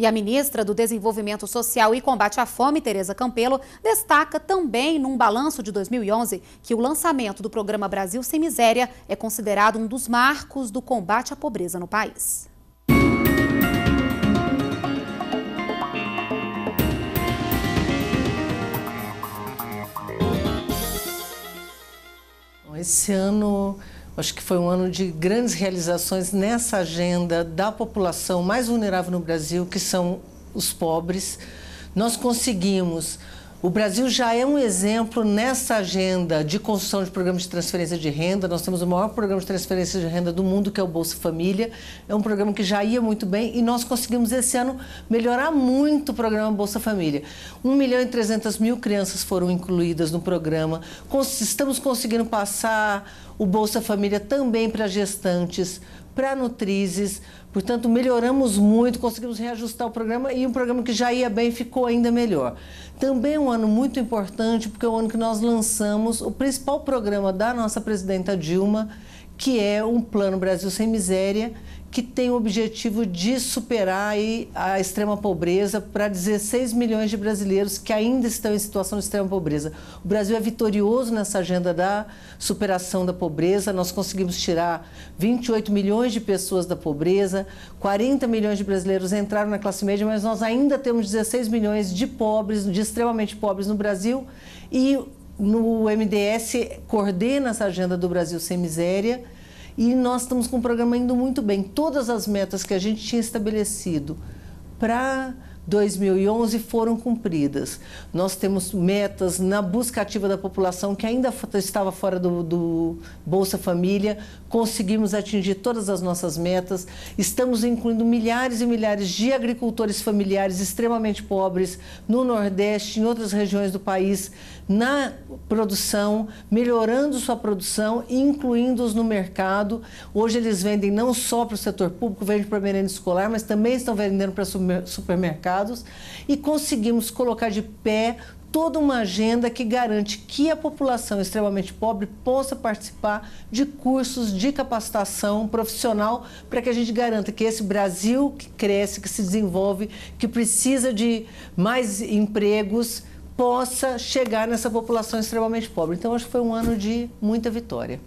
E a ministra do Desenvolvimento Social e Combate à Fome, Tereza Campelo, destaca também num balanço de 2011 que o lançamento do programa Brasil Sem Miséria é considerado um dos marcos do combate à pobreza no país. Esse ano Acho que foi um ano de grandes realizações nessa agenda da população mais vulnerável no Brasil, que são os pobres. Nós conseguimos. O Brasil já é um exemplo nessa agenda de construção de programas de transferência de renda. Nós temos o maior programa de transferência de renda do mundo, que é o Bolsa Família. É um programa que já ia muito bem e nós conseguimos esse ano melhorar muito o programa Bolsa Família. 1 milhão e 300 mil crianças foram incluídas no programa. Estamos conseguindo passar o Bolsa Família também para gestantes, para nutrizes. Portanto, melhoramos muito, conseguimos reajustar o programa e um programa que já ia bem ficou ainda melhor. Também é um ano muito importante, porque é o ano que nós lançamos o principal programa da nossa presidenta Dilma, que é um Plano Brasil Sem Miséria, que tem o objetivo de superar a extrema pobreza para 16 milhões de brasileiros que ainda estão em situação de extrema pobreza. O Brasil é vitorioso nessa agenda da superação da pobreza. Nós conseguimos tirar 28 milhões de pessoas da pobreza, 40 milhões de brasileiros entraram na classe média, mas nós ainda temos 16 milhões de pobres, de extremamente pobres no Brasil e no MDS coordena essa agenda do Brasil sem miséria e nós estamos com o programa indo muito bem. Todas as metas que a gente tinha estabelecido para 2011 foram cumpridas. Nós temos metas na busca ativa da população que ainda estava fora do, do, Bolsa Família, conseguimos atingir todas as nossas metas. Estamos incluindo milhares e milhares de agricultores familiares extremamente pobres no Nordeste, em outras regiões do país, na produção, melhorando sua produção incluindo-os no mercado. Hoje eles vendem não só para o setor público, vendem para merenda escolar, mas também estão vendendo para supermercados e conseguimos colocar de pé toda uma agenda que garante que a população extremamente pobre possa participar de cursos de capacitação profissional para que a gente garanta que esse Brasil que cresce, que se desenvolve, que precisa de mais empregos, possa chegar nessa população extremamente pobre. Então, acho que foi um ano de muita vitória.